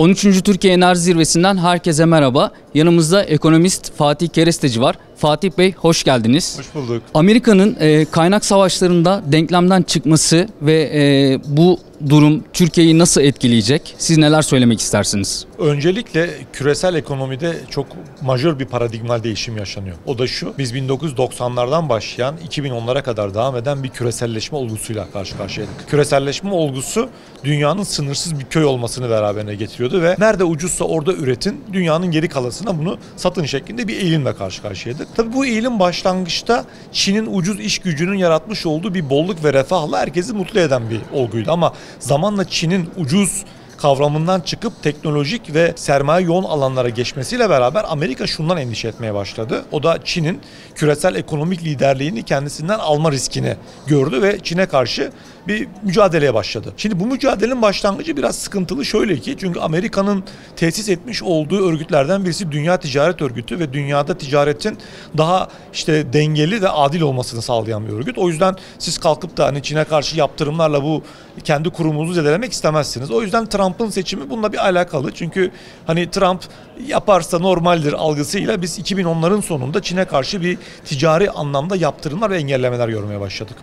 13. Türkiye Enerji Zirvesi'nden herkese merhaba. Yanımızda ekonomist Fatih Keresteci var. Fatih Bey hoş geldiniz. Hoş bulduk. Amerika'nın e, kaynak savaşlarında denklemden çıkması ve e, bu durum Türkiye'yi nasıl etkileyecek? Siz neler söylemek istersiniz? Öncelikle küresel ekonomide çok majör bir paradigmal değişim yaşanıyor. O da şu, biz 1990'lardan başlayan 2010'lara kadar devam eden bir küreselleşme olgusuyla karşı karşıyaydık. Küreselleşme olgusu dünyanın sınırsız bir köy olmasını beraberine getiriyordu ve nerede ucuzsa orada üretin, dünyanın geri kalasına bunu satın şeklinde bir eğilimle karşı karşıyaydık. Tabii bu eğilim başlangıçta Çin'in ucuz iş gücünün yaratmış olduğu bir bolluk ve refahla herkesi mutlu eden bir olguydu ama zamanla Çin'in ucuz kavramından çıkıp teknolojik ve sermaye yoğun alanlara geçmesiyle beraber Amerika şundan endişe etmeye başladı. O da Çin'in küresel ekonomik liderliğini kendisinden alma riskini gördü ve Çin'e karşı bir mücadeleye başladı. Şimdi bu mücadelenin başlangıcı biraz sıkıntılı şöyle ki çünkü Amerika'nın tesis etmiş olduğu örgütlerden birisi Dünya Ticaret Örgütü ve dünyada ticaretin daha işte dengeli ve adil olmasını sağlayan bir örgüt. O yüzden siz kalkıp da hani Çin'e karşı yaptırımlarla bu kendi kurumunuzu zedelemek istemezsiniz. O yüzden Trump'ın seçimi bununla bir alakalı. Çünkü hani Trump yaparsa normaldir algısıyla biz 2010'ların sonunda Çin'e karşı bir ticari anlamda yaptırımlar ve engellemeler görmeye başladık.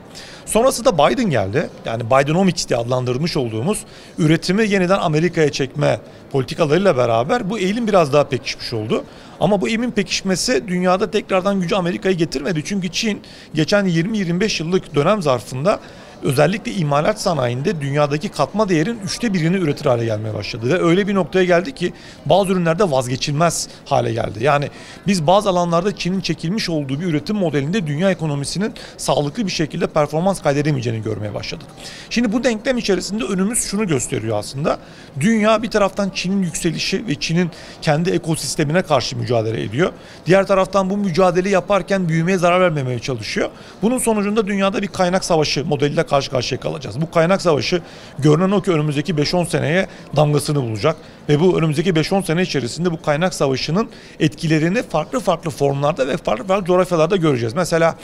Sonrasında Biden geldi. Yani Bidenomics diye adlandırmış olduğumuz üretimi yeniden Amerika'ya çekme politikalarıyla beraber bu eğilim biraz daha pekişmiş oldu. Ama bu eğilimin pekişmesi dünyada tekrardan gücü Amerika'yı getirmedi. Çünkü Çin geçen 20-25 yıllık dönem zarfında özellikle imalat sanayinde dünyadaki katma değerin üçte birini üretir hale gelmeye başladı. Ve öyle bir noktaya geldi ki bazı ürünlerde vazgeçilmez hale geldi. Yani biz bazı alanlarda Çin'in çekilmiş olduğu bir üretim modelinde dünya ekonomisinin sağlıklı bir şekilde performans kaydedemeyeceğini görmeye başladık. Şimdi bu denklem içerisinde önümüz şunu gösteriyor aslında. Dünya bir taraftan Çin'in yükselişi ve Çin'in kendi ekosistemine karşı mücadele ediyor. Diğer taraftan bu mücadele yaparken büyümeye zarar vermemeye çalışıyor. Bunun sonucunda dünyada bir kaynak savaşı modeliyle karşı karşıya kalacağız. Bu kaynak savaşı görünen o ki önümüzdeki 5-10 seneye damgasını bulacak. Ve bu önümüzdeki 5-10 sene içerisinde bu kaynak savaşının etkilerini farklı farklı formlarda ve farklı farklı coğrafyalarda göreceğiz. Mesela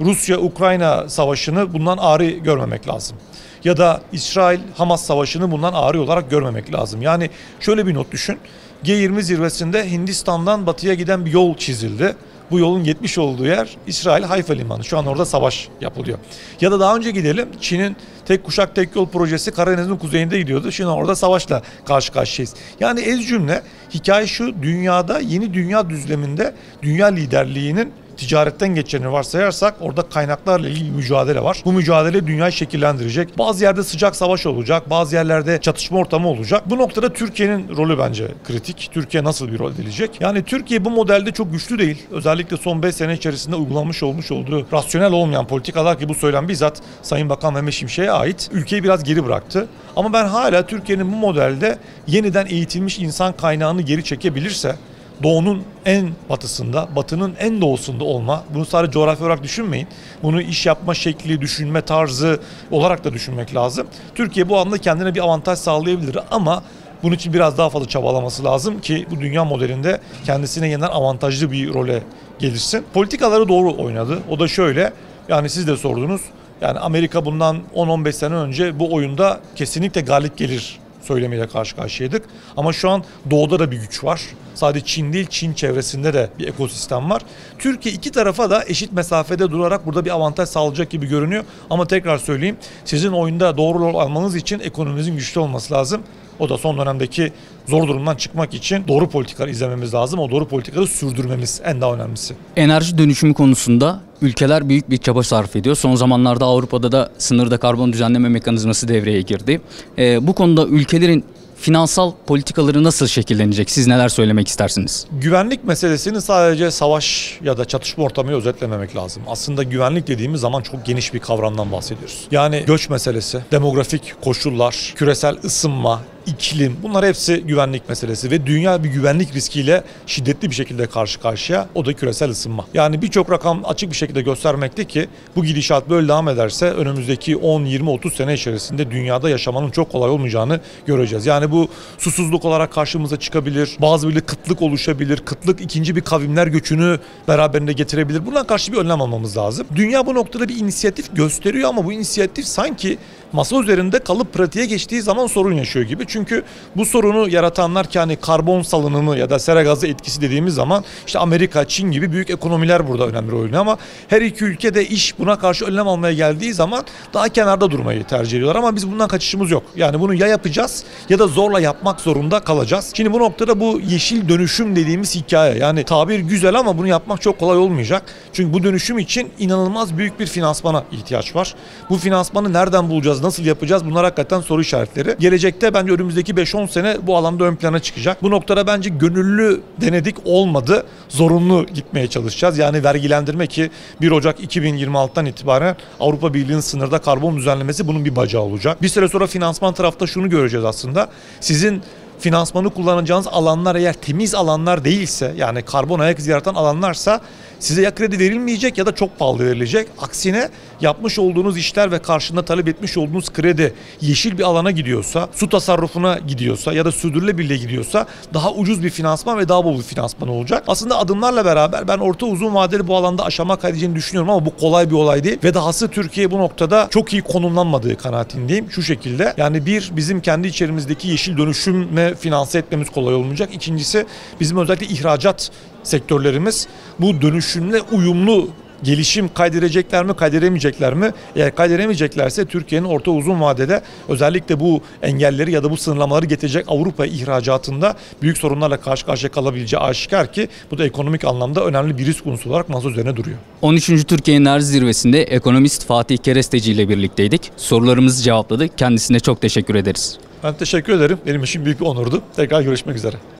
Rusya-Ukrayna savaşını bundan ağrı görmemek lazım. Ya da İsrail-Hamas savaşını bundan ağrı olarak görmemek lazım. Yani şöyle bir not düşün. G20 zirvesinde Hindistan'dan batıya giden bir yol çizildi. Bu yolun gitmiş olduğu yer İsrail Hayfa Limanı. Şu an orada savaş yapılıyor. Ya da daha önce gidelim Çin'in tek kuşak tek yol projesi Karadeniz'in kuzeyinde gidiyordu. Şimdi orada savaşla karşı karşıyayız. Yani ez cümle hikaye şu dünyada yeni dünya düzleminde dünya liderliğinin ticaretten geçeceğini varsayarsak orada kaynaklarla ilgili mücadele var. Bu mücadele dünyayı şekillendirecek. Bazı yerde sıcak savaş olacak, bazı yerlerde çatışma ortamı olacak. Bu noktada Türkiye'nin rolü bence kritik. Türkiye nasıl bir rol edilecek? Yani Türkiye bu modelde çok güçlü değil. Özellikle son 5 sene içerisinde uygulanmış olmuş olduğu rasyonel olmayan politikalar ki bu söylem bizzat Sayın Bakan Mehmet Şimşek'e ait. Ülkeyi biraz geri bıraktı. Ama ben hala Türkiye'nin bu modelde yeniden eğitilmiş insan kaynağını geri çekebilirse doğunun en batısında, batının en doğusunda olma. Bunu sadece coğrafi olarak düşünmeyin. Bunu iş yapma şekli, düşünme tarzı olarak da düşünmek lazım. Türkiye bu anda kendine bir avantaj sağlayabilir ama bunun için biraz daha fazla çabalaması lazım ki bu dünya modelinde kendisine yeniden avantajlı bir role gelirsin. Politikaları doğru oynadı. O da şöyle, yani siz de sordunuz. Yani Amerika bundan 10-15 sene önce bu oyunda kesinlikle galip gelir söylemiyle karşı karşıyaydık. Ama şu an doğuda da bir güç var. Sadece Çin değil, Çin çevresinde de bir ekosistem var. Türkiye iki tarafa da eşit mesafede durarak burada bir avantaj sağlayacak gibi görünüyor. Ama tekrar söyleyeyim, sizin oyunda doğru rol almanız için ekonominizin güçlü olması lazım. O da son dönemdeki zor durumdan çıkmak için doğru politikalar izlememiz lazım. O doğru politikaları sürdürmemiz en daha önemlisi. Enerji dönüşümü konusunda ülkeler büyük bir çaba sarf ediyor. Son zamanlarda Avrupa'da da sınırda karbon düzenleme mekanizması devreye girdi. Ee, bu konuda ülkelerin finansal politikaları nasıl şekillenecek? Siz neler söylemek istersiniz? Güvenlik meselesini sadece savaş ya da çatışma ortamı özetlememek lazım. Aslında güvenlik dediğimiz zaman çok geniş bir kavramdan bahsediyoruz. Yani göç meselesi, demografik koşullar, küresel ısınma, iklim bunlar hepsi güvenlik meselesi ve dünya bir güvenlik riskiyle şiddetli bir şekilde karşı karşıya o da küresel ısınma. Yani birçok rakam açık bir şekilde göstermekte ki bu gidişat böyle devam ederse önümüzdeki 10, 20, 30 sene içerisinde dünyada yaşamanın çok kolay olmayacağını göreceğiz. Yani bu susuzluk olarak karşımıza çıkabilir. Bazı böyle kıtlık oluşabilir. Kıtlık ikinci bir kavimler göçünü beraberinde getirebilir. Buna karşı bir önlem almamız lazım. Dünya bu noktada bir inisiyatif gösteriyor ama bu inisiyatif sanki masa üzerinde kalıp pratiğe geçtiği zaman sorun yaşıyor gibi. Çünkü bu sorunu yaratanlar ki hani karbon salınımı ya da sera gazı etkisi dediğimiz zaman işte Amerika, Çin gibi büyük ekonomiler burada önemli rol oynuyor ama her iki ülke de iş buna karşı önlem almaya geldiği zaman daha kenarda durmayı tercih ediyorlar ama biz bundan kaçışımız yok. Yani bunu ya yapacağız ya da zorla yapmak zorunda kalacağız. Şimdi bu noktada bu yeşil dönüşüm dediğimiz hikaye yani tabir güzel ama bunu yapmak çok kolay olmayacak. Çünkü bu dönüşüm için inanılmaz büyük bir finansmana ihtiyaç var. Bu finansmanı nereden bulacağız, nasıl yapacağız bunlar hakikaten soru işaretleri. Gelecekte bence önümüzdeki 5-10 sene bu alanda ön plana çıkacak. Bu noktada bence gönüllü denedik olmadı. Zorunlu gitmeye çalışacağız. Yani vergilendirme ki 1 Ocak 2026'dan itibaren Avrupa Birliği'nin sınırda karbon düzenlemesi bunun bir bacağı olacak. Bir süre sonra finansman tarafta şunu göreceğiz aslında. Sizin finansmanı kullanacağınız alanlar eğer temiz alanlar değilse yani karbon ayak izi yaratan alanlarsa size ya kredi verilmeyecek ya da çok pahalı verilecek. Aksine yapmış olduğunuz işler ve karşında talep etmiş olduğunuz kredi yeşil bir alana gidiyorsa, su tasarrufuna gidiyorsa ya da sürdürülebilirliğe gidiyorsa daha ucuz bir finansman ve daha bol bir finansman olacak. Aslında adımlarla beraber ben orta uzun vadeli bu alanda aşama kaydedeceğini düşünüyorum ama bu kolay bir olay değil. Ve dahası Türkiye bu noktada çok iyi konumlanmadığı kanaatindeyim. Şu şekilde yani bir bizim kendi içerimizdeki yeşil dönüşüme finanse etmemiz kolay olmayacak. İkincisi bizim özellikle ihracat sektörlerimiz bu dönüşümle uyumlu gelişim kaydedecekler mi, kaydedemeyecekler mi? Eğer kaydedemeyeceklerse Türkiye'nin orta uzun vadede özellikle bu engelleri ya da bu sınırlamaları getirecek Avrupa ihracatında büyük sorunlarla karşı karşıya kalabileceği aşikar ki bu da ekonomik anlamda önemli bir risk unsuru olarak masa üzerine duruyor. 13. Türkiye Enerji Zirvesi'nde ekonomist Fatih Keresteci ile birlikteydik. Sorularımızı cevapladı. Kendisine çok teşekkür ederiz. Ben teşekkür ederim. Benim için büyük bir onurdu. Tekrar görüşmek üzere.